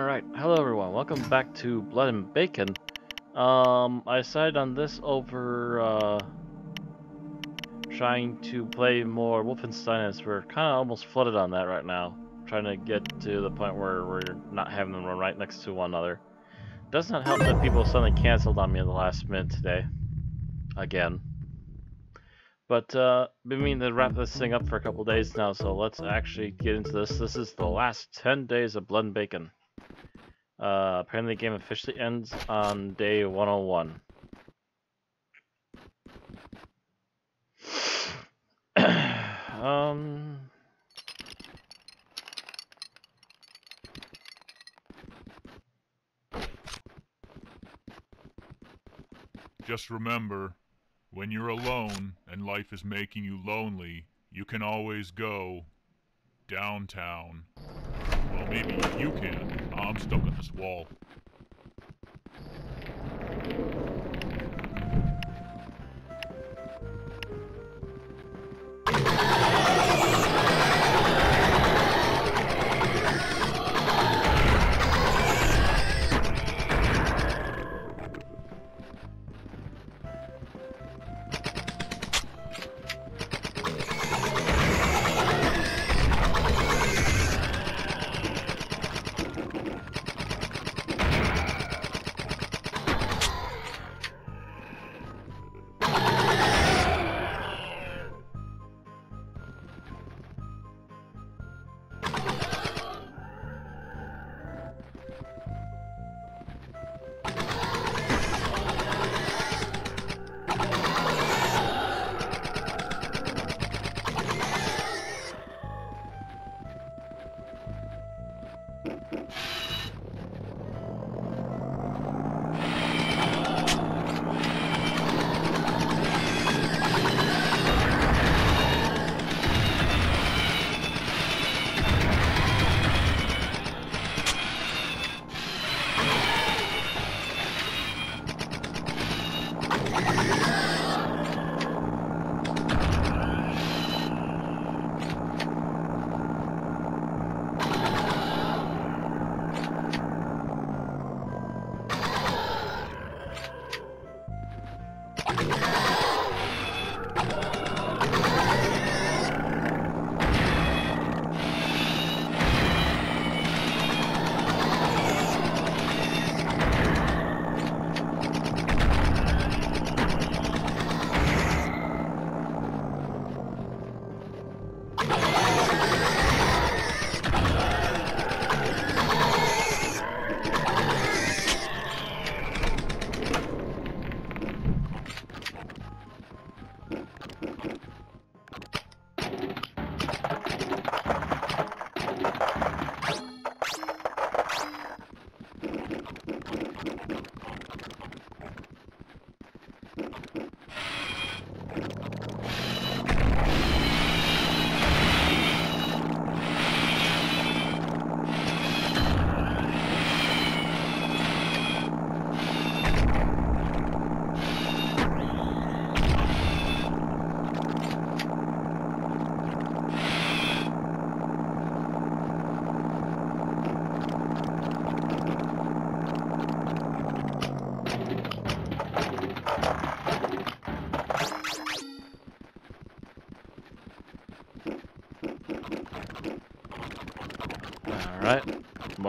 Alright, hello everyone, welcome back to Blood and Bacon. Um, I decided on this over, uh, trying to play more Wolfenstein as we're kind of almost flooded on that right now. Trying to get to the point where we're not having them run right next to one another. Does not help that people suddenly canceled on me in the last minute today. Again. But, uh, been meaning to wrap this thing up for a couple days now, so let's actually get into this. This is the last 10 days of Blood and Bacon. Uh, apparently the game officially ends on day 101. um... Just remember, when you're alone and life is making you lonely, you can always go downtown. Well, maybe you can. I'm stuck on this wall.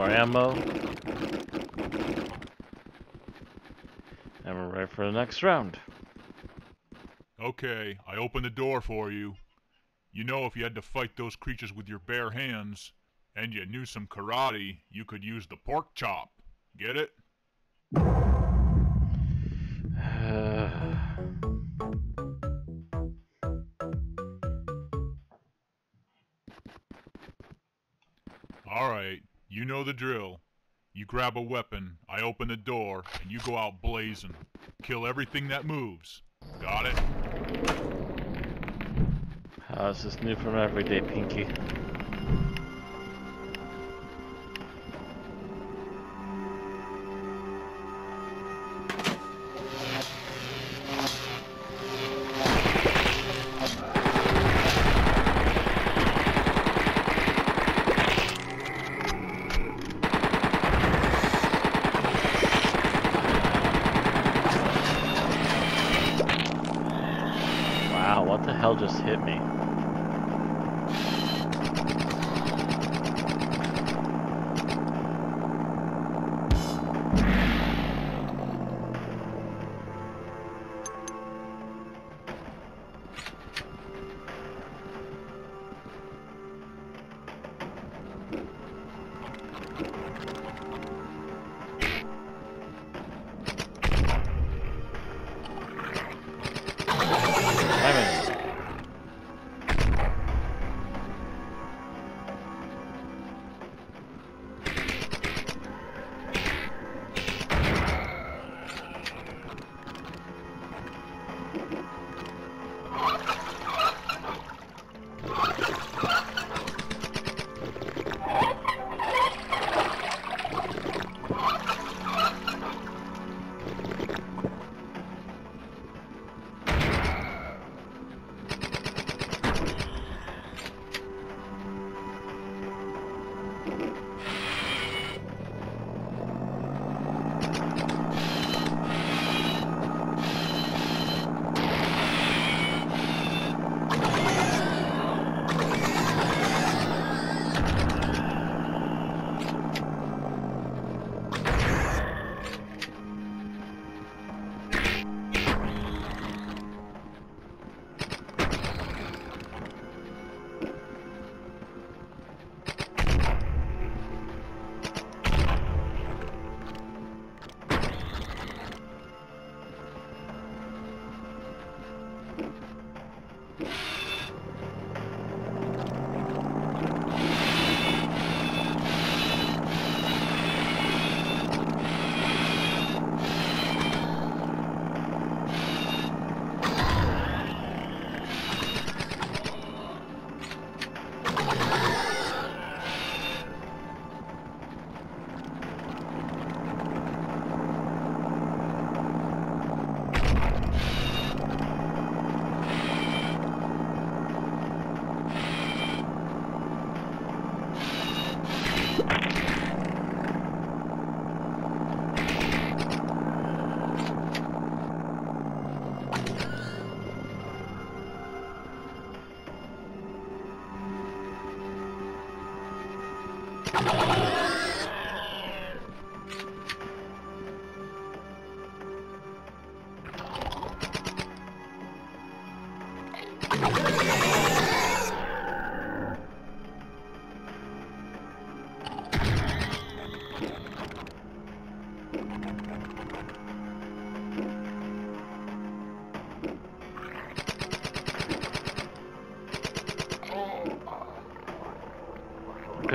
More ammo. And we're ready for the next round. Okay, I opened the door for you. You know if you had to fight those creatures with your bare hands, and you knew some karate, you could use the pork chop. Get it? Alright, you know the drill. You grab a weapon, I open the door, and you go out blazing. Kill everything that moves. Got it? Uh, this is new from everyday, Pinky.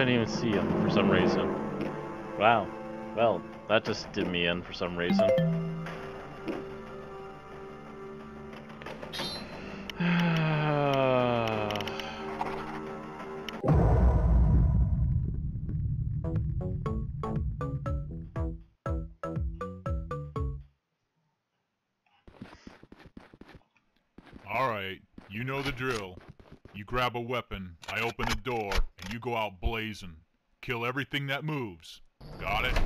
Couldn't even see him for some reason. Wow. Well, that just did me in for some reason. Kill everything that moves. Got it?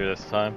Easier this time.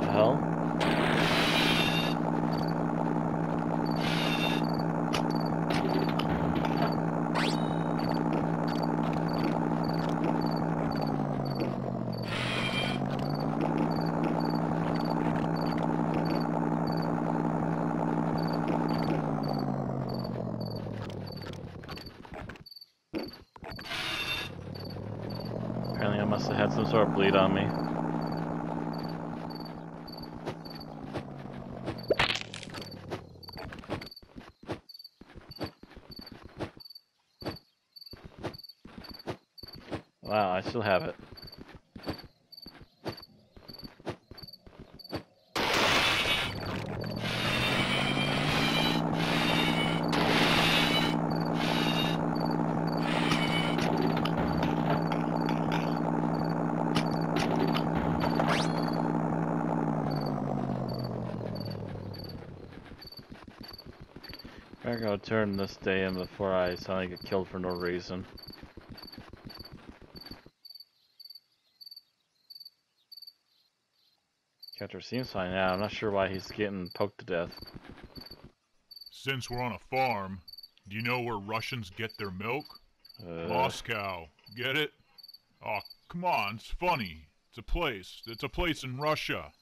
The hell? Apparently I must have had some sort of bleed on me. Wow, I still have it. I gotta turn this day in before I suddenly get killed for no reason. Catcher seems fine now. I'm not sure why he's getting poked to death. Since we're on a farm, do you know where Russians get their milk? Uh, Moscow. Get it? Oh, come on, it's funny. It's a place. It's a place in Russia.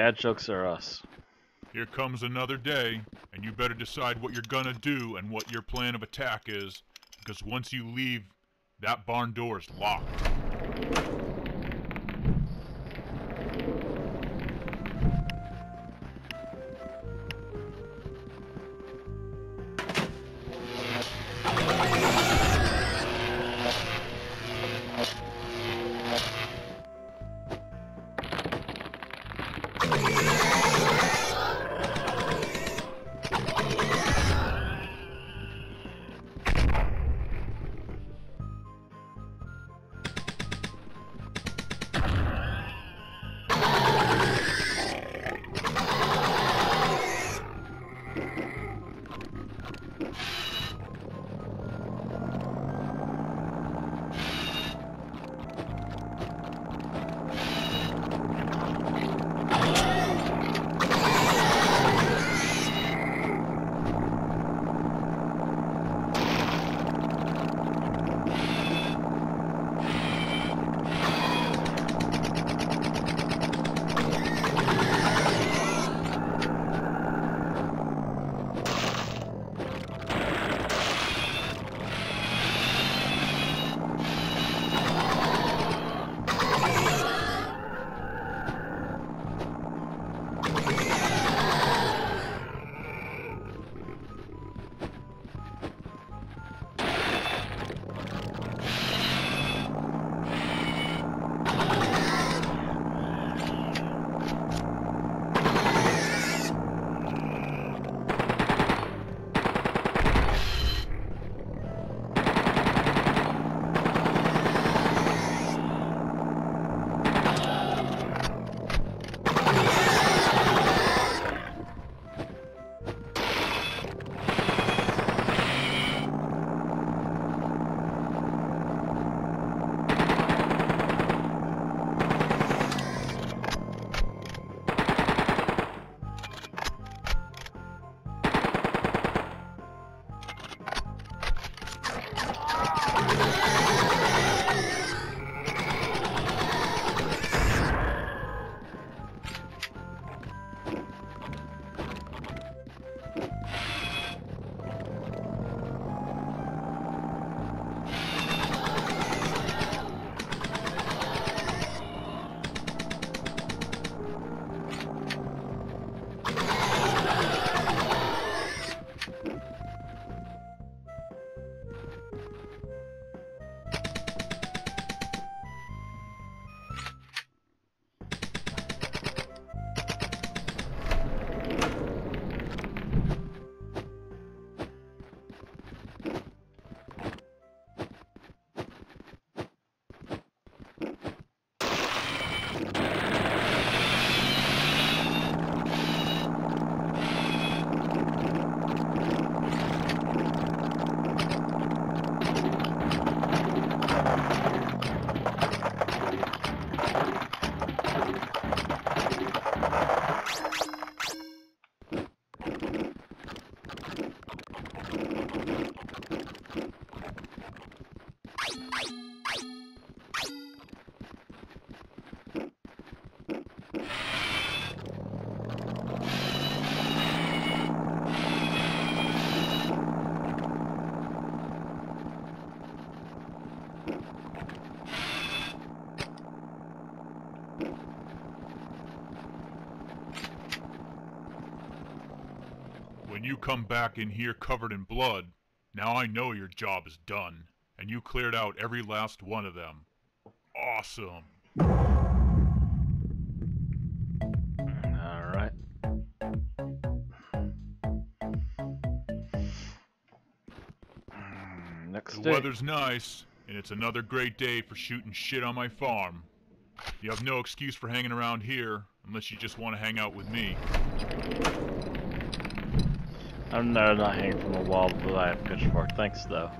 Dad jokes are us. Here comes another day, and you better decide what you're gonna do and what your plan of attack is, because once you leave, that barn door is locked. You come back in here covered in blood, now I know your job is done, and you cleared out every last one of them. Awesome. Alright. Hmm, next The day. weather's nice, and it's another great day for shooting shit on my farm. You have no excuse for hanging around here, unless you just want to hang out with me. I'm no, not hanging from a wall but with a pitchfork. Thanks, though.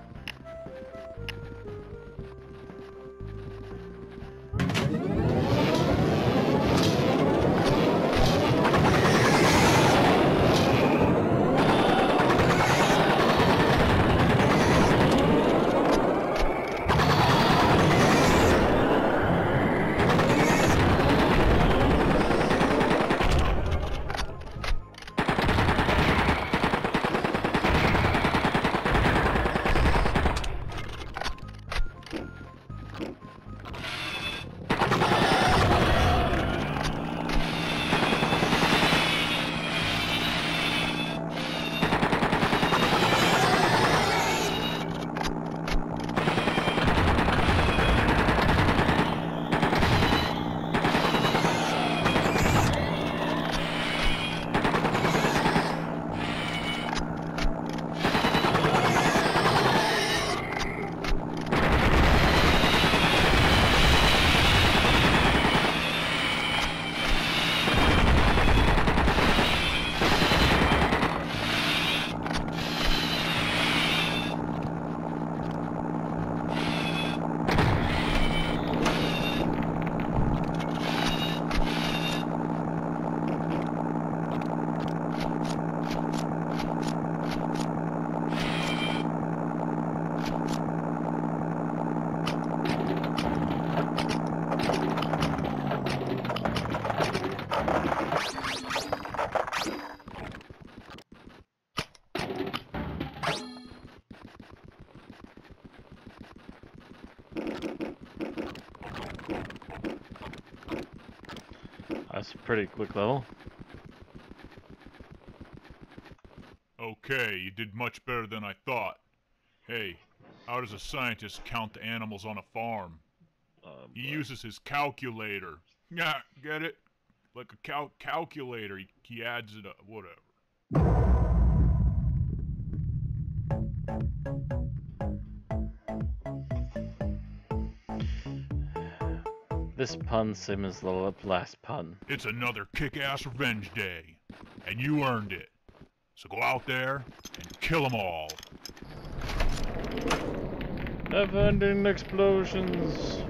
Pretty quick level. Okay, you did much better than I thought. Hey, how does a scientist count the animals on a farm? Uh, He uses his calculator. Yeah, get it? Like a cal- calculator. He, he adds it up. Whatever. This pun same as the last pun. It's another kick-ass revenge day, and you earned it. So go out there and kill them all. Never-ending explosions.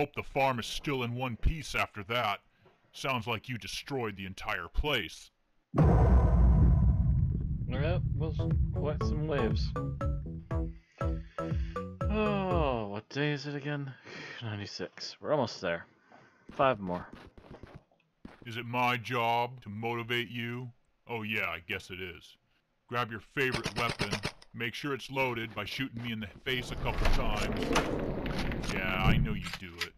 Hope the farm is still in one piece after that. Sounds like you destroyed the entire place. Yep, we'll collect some waves. Oh, what day is it again? 96. We're almost there. Five more. Is it my job to motivate you? Oh yeah, I guess it is. Grab your favorite weapon, make sure it's loaded by shooting me in the face a couple times. Yeah, I know you do it.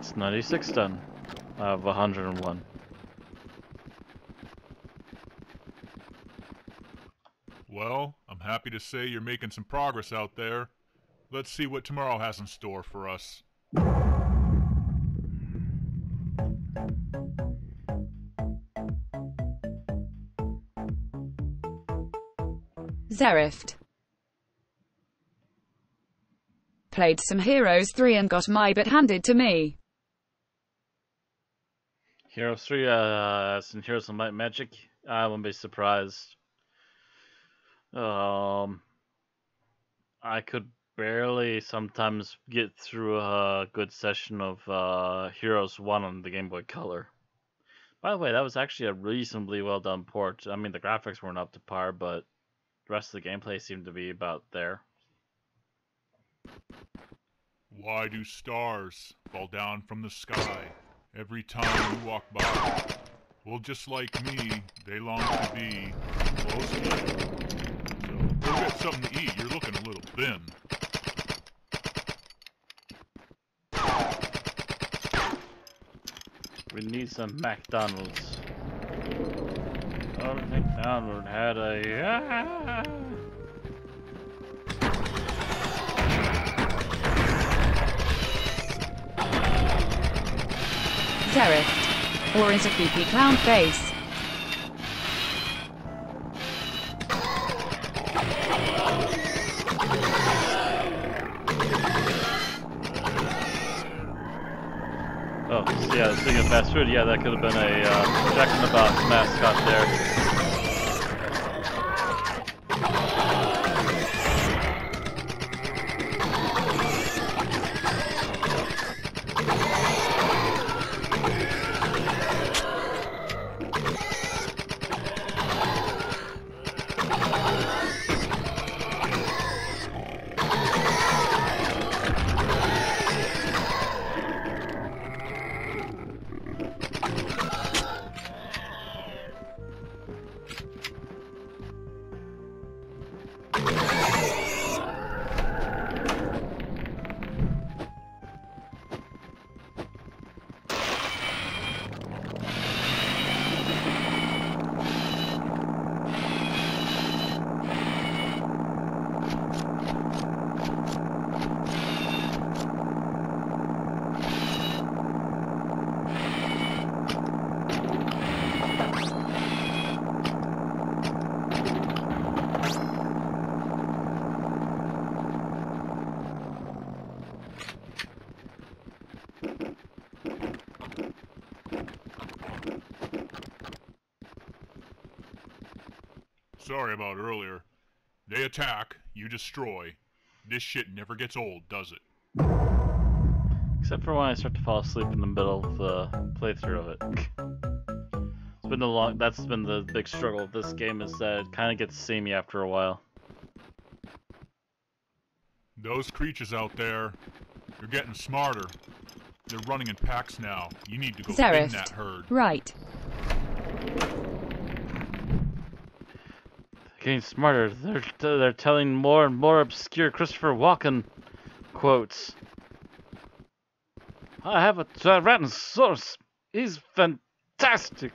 That's 96 done. Of 101. Well, I'm happy to say you're making some progress out there. Let's see what tomorrow has in store for us. Zerift. Played some Heroes 3 and got my bit handed to me. Heroes 3, uh, some Heroes of Might Magic. I wouldn't be surprised. Um, I could barely sometimes get through a good session of uh, Heroes 1 on the Game Boy Color. By the way, that was actually a reasonably well done port. I mean, the graphics weren't up to par, but the rest of the gameplay seemed to be about there. Why do stars fall down from the sky every time you walk by? Well, just like me, they long to be close to you. So, go get something to eat. You're looking a little thin. We need some McDonald's. Ronald McDonald had a. Or is a creepy clown face. Oh, yeah, speaking of fast food, yeah, that could have been a uh, Jack in the Box mascot there. Sorry about earlier. They attack, you destroy. This shit never gets old, does it? Except for when I start to fall asleep in the middle of the playthrough of it. it's been a long. That's been the big struggle of this game is that it kind of gets samey after a while. Those creatures out there, they're getting smarter. They're running in packs now. You need to go in Zareth. that herd. Right. Getting smarter. They're they're telling more and more obscure Christopher Walken quotes. I have a Tyrannosaurus. He's fantastic.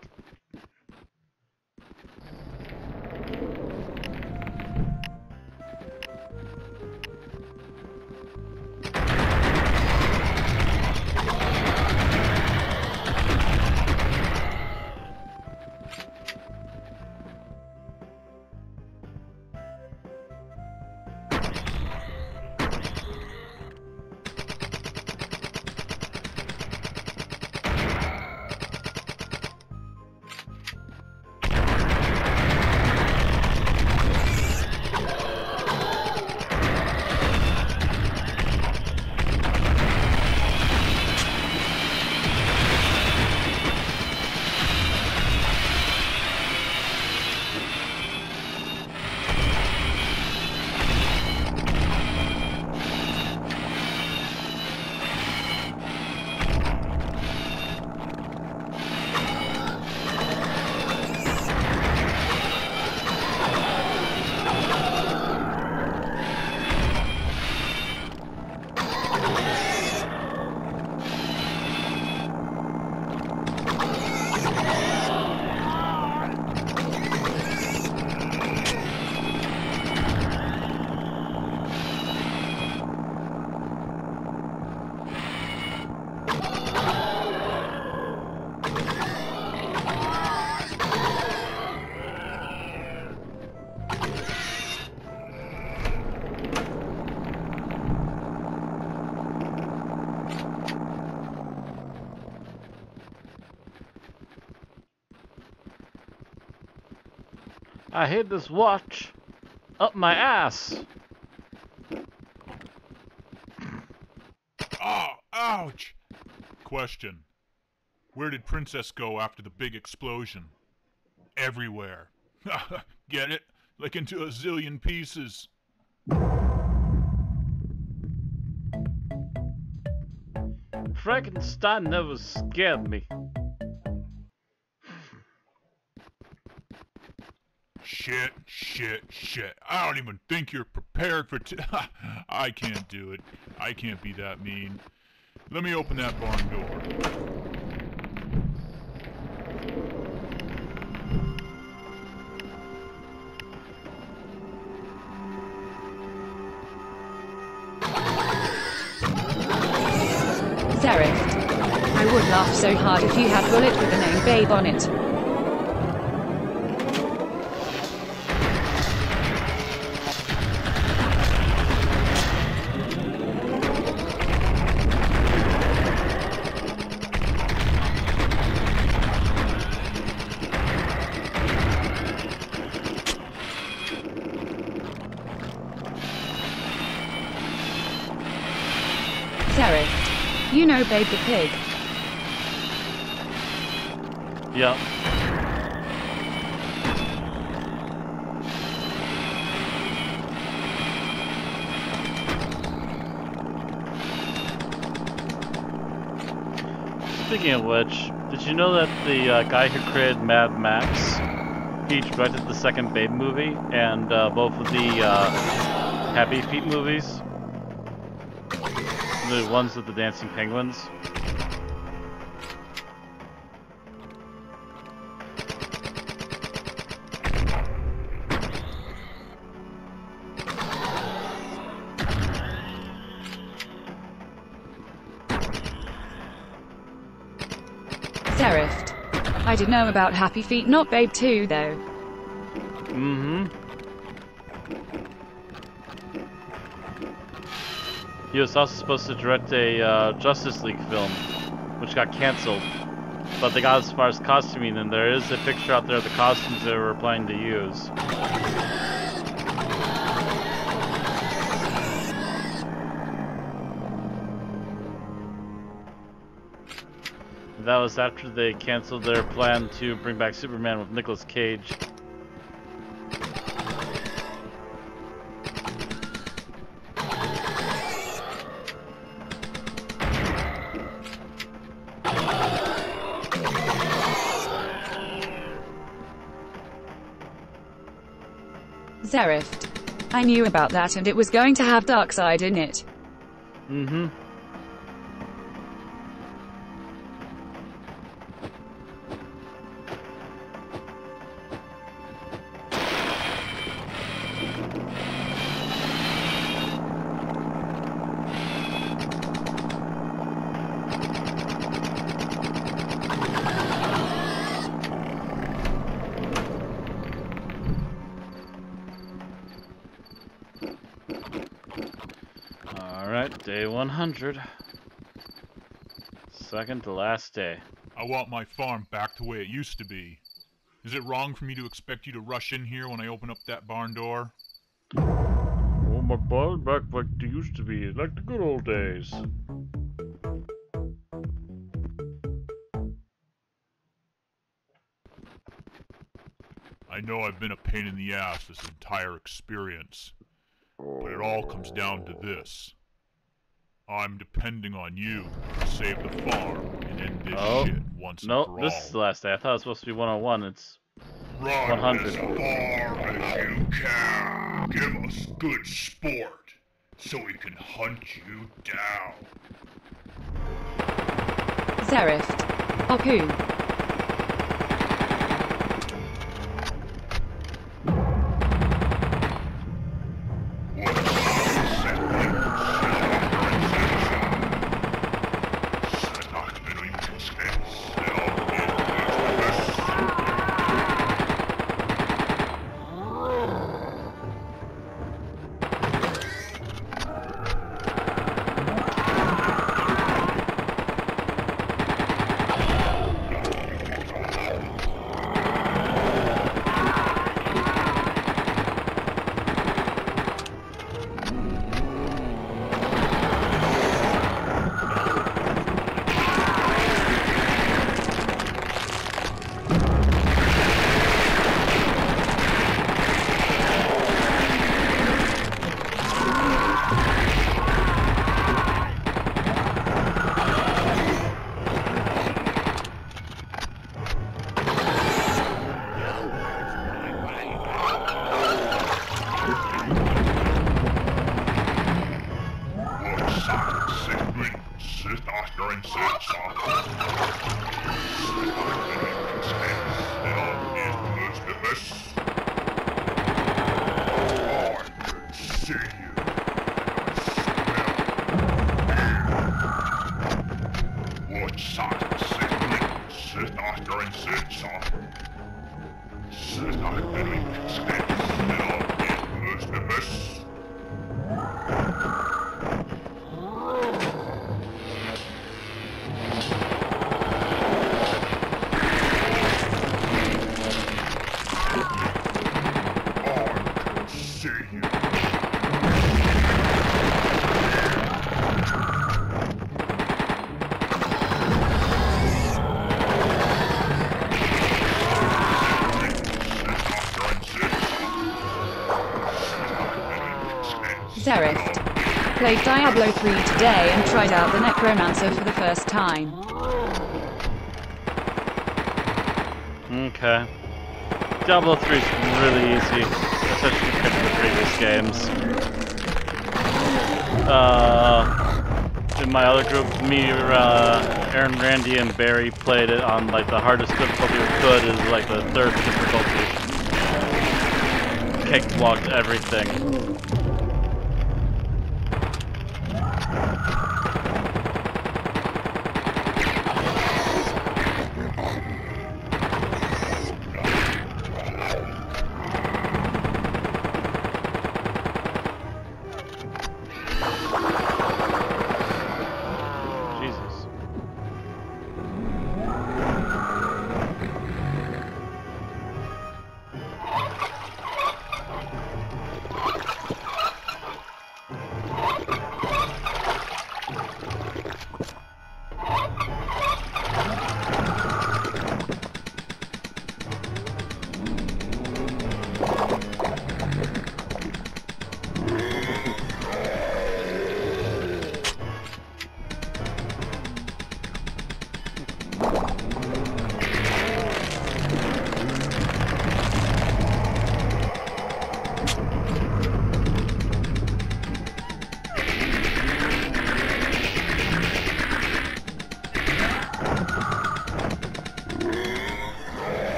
I hid this watch up my ass. Oh, ouch! Question. Where did Princess go after the big explosion? Everywhere. Get it? Like into a zillion pieces. Frankenstein never scared me. Shit, shit, shit. I don't even think you're prepared for t- I can't do it. I can't be that mean. Let me open that barn door. Zareth. I would laugh so hard if you had bullet with the name Babe on it. Know Babe the pig. Yeah. Speaking of which, did you know that the uh, guy who created Mad Max, he directed the second Babe movie and uh, both of the uh, Happy Feet movies? The ones with the dancing penguins? Zareth. I didn't know about Happy Feet, not Babe too, though. Mm-hmm. He was also supposed to direct a uh, Justice League film, which got canceled. but they got as far as costuming, and there is a picture out there of the costumes they were planning to use. That was after they canceled their plan to bring back Superman with Nicolas Cage. Knew about that and it was going to have Darkseid in it. Mm-hmm. 100. Second to last day. I want my farm back to the way it used to be. Is it wrong for me to expect you to rush in here when I open up that barn door? Oh, my barn back like it used to be, like the good old days. I know I've been a pain in the ass this entire experience, but it all comes down to this. I'm depending on you to save the farm and end this Oh. shit once and No, for this is the last day. I thought it was supposed to be 101. It's Run 100. as far as you can. Give us good sport, so we can hunt you down. Zerift. Aku. Played Diablo 3 today and tried out the Necromancer for the first time. okay. Diablo 3 is really easy, especially compared to the previous games. Uh, in my other group, me, uh, Aaron, Randy, and Barry played it on like the hardest difficulty we could is like the third difficulty. Cakewalked everything.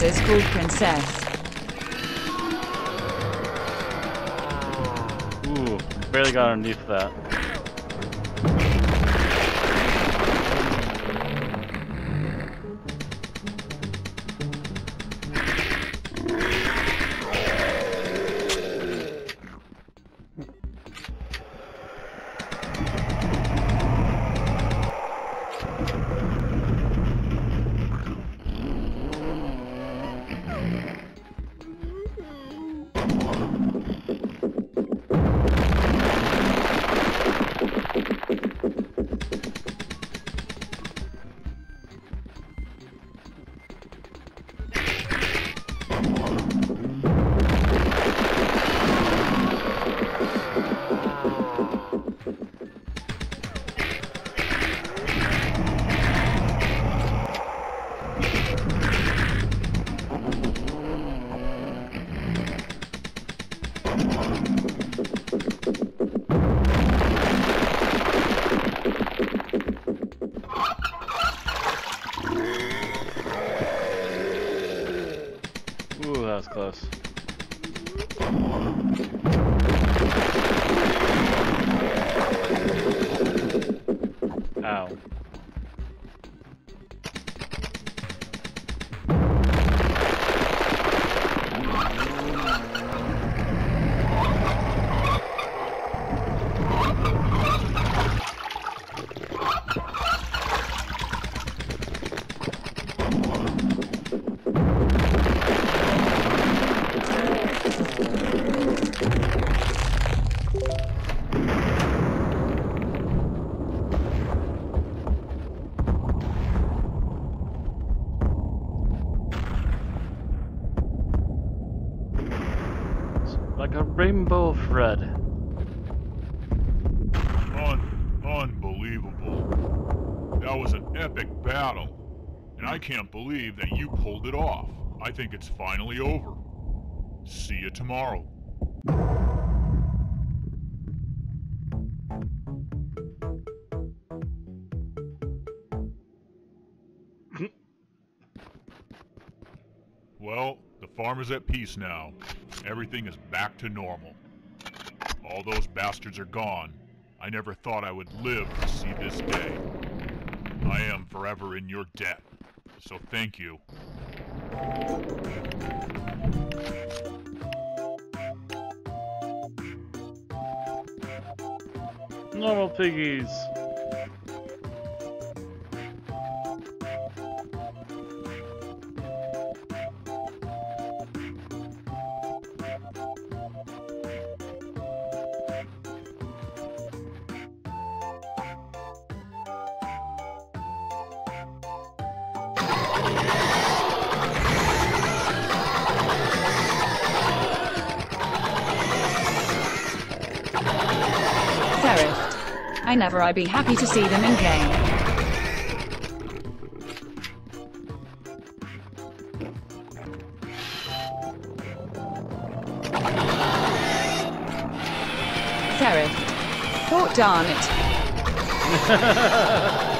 These bosses called Princess. Ooh, barely got underneath that. Rainbow thread. Un- unbelievable. That was an epic battle. And I can't believe that you pulled it off. I think it's finally over. See you tomorrow. Well, the farm is at peace now. Everything is back to normal. All those bastards are gone. I never thought I would live to see this day. I am forever in your debt. So thank you. Normal piggies. I never I'd be happy to see them in game. Zerift. Thought darn it.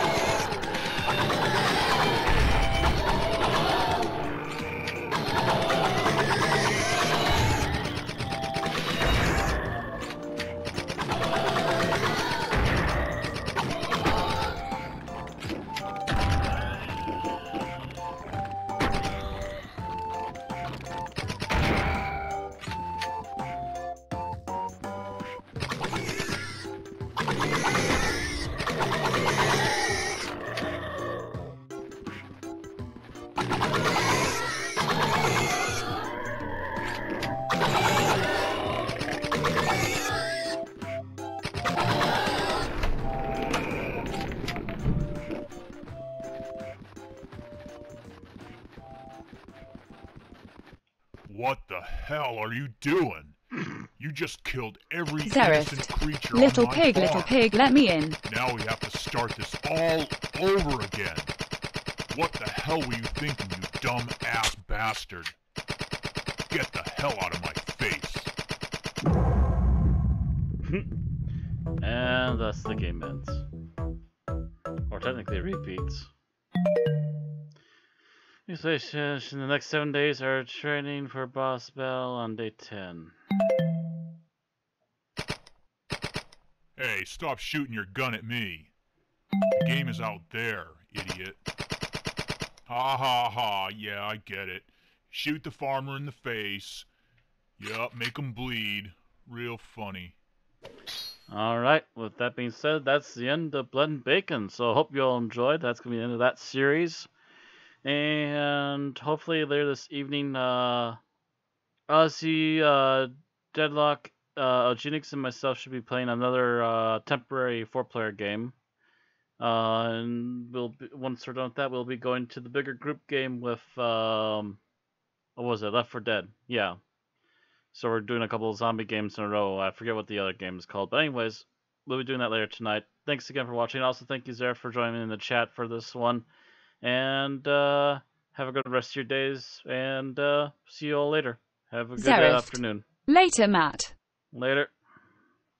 every Zereth. innocent creature Little pig, farm. little pig, let me in. Now we have to start this all over again. What the hell were you thinking, you dumb ass bastard? Get the hell out of my face. And thus the game ends. Or technically repeats. Congratulations, in the next seven days are training for Boss Bell on day 10. Hey, stop shooting your gun at me. The game is out there, idiot. Ha ha ha, yeah, I get it. Shoot the farmer in the face. Yup, make him bleed. Real funny. Alright, with that being said, that's the end of Blood and Bacon. So I hope you all enjoyed. That's going to be the end of that series. And hopefully later this evening, uh, Ozzy, uh, Deadlock, uh, Eugenix, and myself should be playing another uh, temporary four-player game. Uh, and we'll be, once we're done with that, we'll be going to the bigger group game with um, what was it? Left 4 Dead. Yeah. So we're doing a couple of zombie games in a row. I forget what the other game is called, but anyways, we'll be doing that later tonight. Thanks again for watching. Also, thank you, Zara, for joining in the chat for this one. And uh, have a good rest of your days. And uh, see you all later. Have a good Zareth. afternoon. Later, Matt. Later.